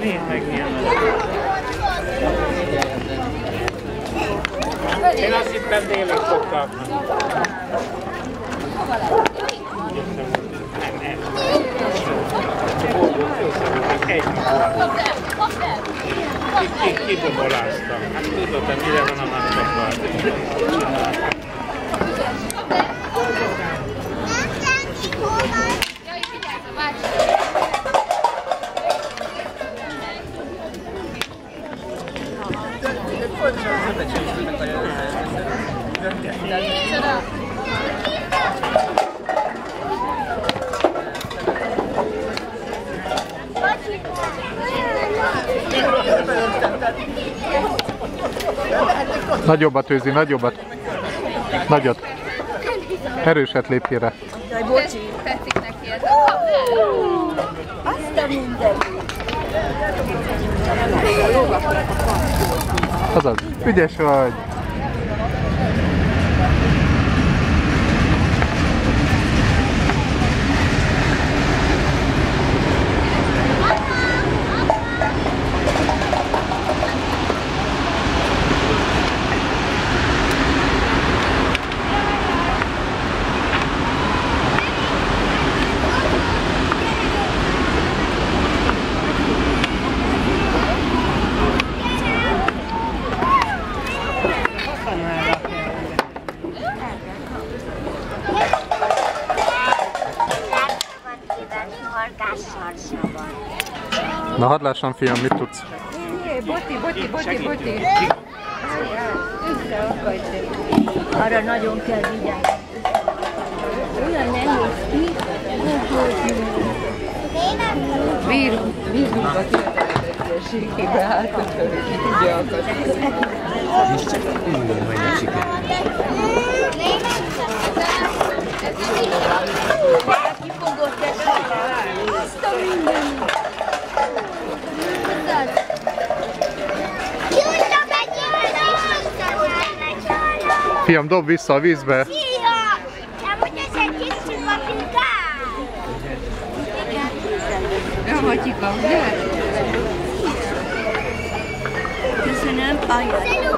Nézd meg milyen Én azt hittem délig fogtak. Nem, nem. Egy Ki- Kiboboláztam. Hát tudod, mire van a nagypapád. Nagyobbat őzi, nagyobbat. Nagyot. Erőset lépj rá. Jaj, bocsi. Tetszik neki ez a Azt a mindenit. Azaz. Ügyes vagy. Na hadd lássam fiam, mit tudsz. Boti, boti, boti, boti. Összeakadj. Arra nagyon kell vigyázni. Olyan nehéz ki, Bírunk, bírunk a kérdezőségébe, hát hogy tudja akadni. Kifogott Fiam, dob vissza a vízbe. Ja, hagyika, ugye? Köszönöm, ajaj.